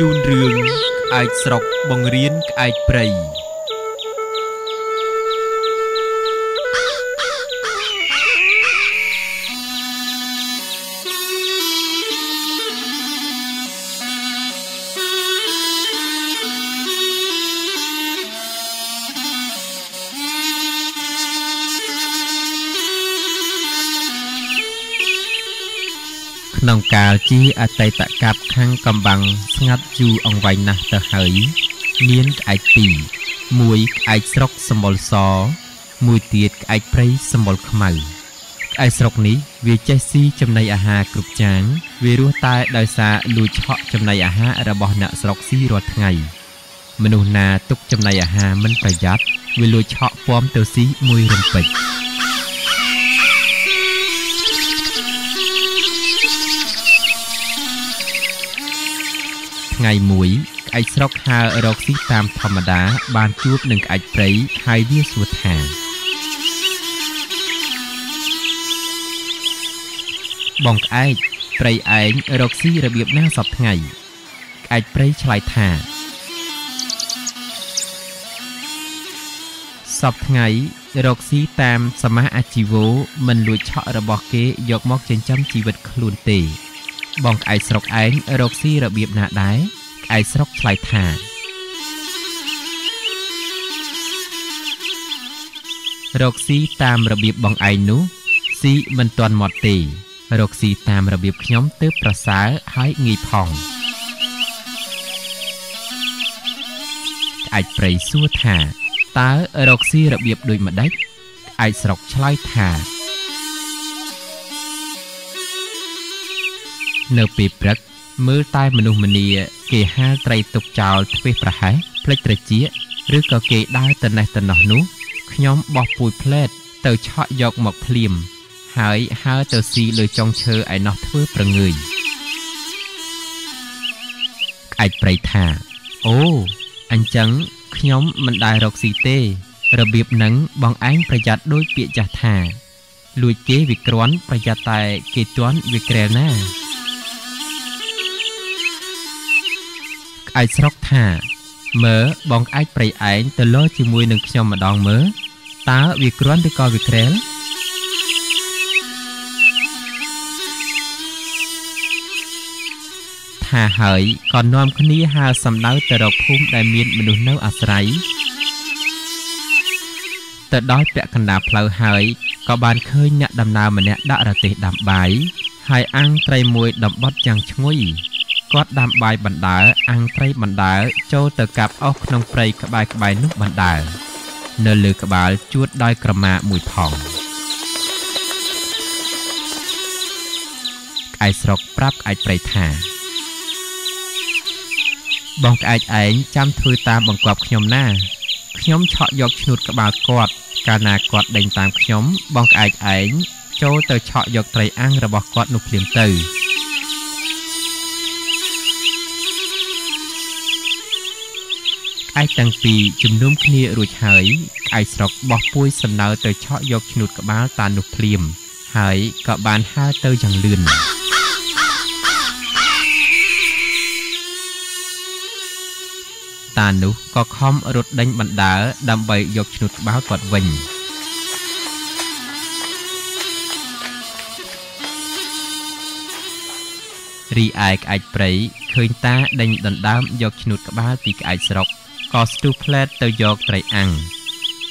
ជូនរឿងក្អែកស្រុកបង្រៀនក្អែកព្រៃ ក្នុងកាលជាអតីតកាលខាងកំបាំងស្ងាត់យូរអង្វែងណាស់ទៅហើយមានក្អែកពីរមួយក្អែកស្រុកសម្បុរស មួយទៀតក្អែកព្រៃសម្បុរខ្មៅក្អែកស្រុកនេះវាចេះស៊ីចំណីអាហារគ្រប់ចាងវារស់តែដោយសារលួចឆក់ចំណីអាហាររបស់អ្នកស្រុកស៊ីរាល់ថ្ងៃមនុស្សណាទុកចំណីអាហារមិនប្រយ័ត្នវាលួចឆក់ពំទៅស៊ីមួយរំពេច ថ្ងៃមួយក្អែកស្រុកហើររកស៊ីតាមធម្មតា បានជួបនឹងក្អែកព្រៃហើយវាសួរថាបងក្អែកព្រៃឯងរកស៊ីរបៀបណាសពថ្ងៃក្អែកព្រៃឆ្លើយថាសពថ្ងៃរកស៊ីតាមសមាអាជីវោមិនលួចឆក់របស់គេយកមកចិញ្ចឹមជីវិតខ្លួនទេ បងក្អែកស្រុកឯងរកស៊ីរបៀបណាដែរ ក្អែកស្រុកឆ្លើយថារកស៊ីតាមរបៀបបងឯងនោះស៊ីមិនទាន់មកទេរកស៊ីតាមរបៀបខ្ញុំទើបប្រសើរហើយងាយផងក្អែកព្រៃសួរថាតើរកស៊ីរបៀបដូចម្ដេចក្អែកស្រុកឆ្លើយថា នៅពេលព្រឹក មើលតែមនុស្សម្នាគេហាលត្រីទុកចោលទ្វេសប្រហែសផ្លិចត្រចៀកឬក៏គេដើរទៅណេះទៅណោះនោះខ្ញុំបោះពូជផ្លែតទៅឆក់យកមកភ្លាម ហើយហើរទៅស៊ីលើចុងឈើឯណោះធ្វើប្រងើយក្អែកព្រៃថាអូអញ្ចឹងខ្ញុំមិនដែលរកស៊ីទេ របៀបហ្នឹងបងឯងប្រយ័ត្នដោយពាក្យចាស់ថាលួចគេវិក្រាន់ប្រយ័ត្នតែគេទាន់វិក្រែលណា ក្អែកស្រុកថា មើលបងក្អែកព្រៃឯងទៅលោជាមួយនឹងខ្ញុំម្ដងមើលតើវាគ្រាន់ឬក៏វាក្រែលថាហើយក៏នាំគ្នាហើរសំដៅទៅរកភូមិដែលមានមនុស្សនៅអាស្រ័យទៅដល់ពាក់កណ្ដាលផ្លូវហើយក៏បានឃើញអ្នកដំណើរម្នាក់ដាក់រទេះដាំបាយហើយអាំងត្រីមួយដំបត់យ៉ាងឈ្ងុយ គាត់ដាំបាយបណ្ដើអាំងត្រីបណ្ដើចូលទៅកាប់អស់ក្នុងព្រៃក្បែរក្បែរនោះបណ្ដើនៅលើក្បាលជួតដោយក្រមាមួយផងក្អែកស្រុកប្រាប់ក្អែកព្រៃថាបងក្អែកឯងចាំធ្វើតាមបង្គាប់ខ្ញុំណាខ្ញុំឆក់យកឈ្នួតក្បាលគាត់កាលណាគាត់ដេញតាមខ្ញុំបងក្អែកឯងចូលទៅឆក់យកត្រីអាំងរបស់គាត់នោះភ្លាមទៅ ក្អែកទាំងពីរជំនុំគ្នារួចហើយក្អែកស្រុកបោះពួយសំណើទៅឆក់យកឈ្នួតក្បាលតានោះភ្លាម ហើយក៏បានហើរទៅយ៉ាងលឿនតានោះក៏ខំរត់ដេញបណ្ដើដើម្បីយកឈ្នួតក្បាលគាត់វិញរីឯក្អែកព្រៃឃើញតាដេញដណ្ដើមយកឈ្នួតក្បាលពីក្អែកស្រុក ក៏ស្ទុះផ្លែតទៅយកត្រីអាំង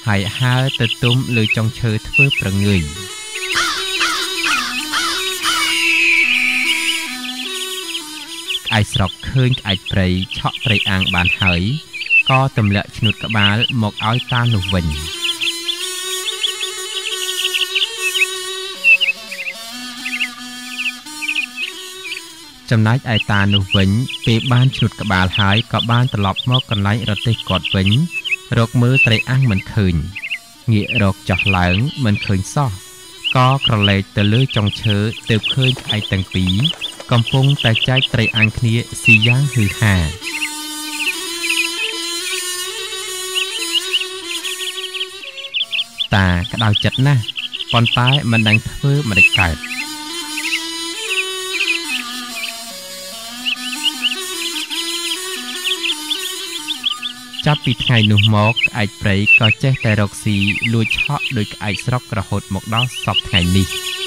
ហើយហើរទៅទុំលើចុងឈើធ្វើប្រងើយក្អែកស្រុកឃើញក្អែកព្រៃឆក់ត្រីអាំងបានហើយក៏ទម្លាក់ឈ្នួតក្បាលមកឲ្យតានោះវិញ ចំណែកឯតានោះវិញពេលបានឈ្នុតក្បាលហើយក៏បានត្រឡប់មកកន្លែងរទេះគាត់វិញរកមើលត្រីអាំងមិនឃើញងាករកចោះឡើងមិនឃើញសោះក៏ក្រឡេកទៅលើចុងឈើទើបឃើញក្អែកទាំងពីរកំពុងតែចែកត្រីអាំងគ្នាស៊ីយ៉ាងហឺហាតាក្តៅចិត្តណាស់ប៉ុន្តែមិនដឹងធ្វើមិនដេចកើត ចាប់ពីថ្ងៃនោះមកក្អែកព្រៃក៏ចេះតែរកស៊ីលួចឆក់ដោយក្អែកស្រុករហូតមកដល់សពថ្ងៃនេះ។